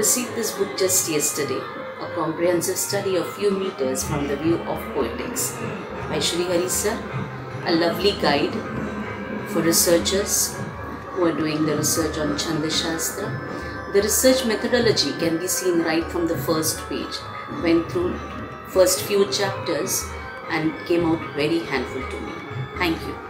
Received this book just yesterday, a comprehensive study of few meters from the view of poetics by Shreehari sir, a lovely guide for researchers who are doing the research on Chandasshastra. The research methodology can be seen right from the first page. Went through first few chapters and came out very helpful to me. Thank you.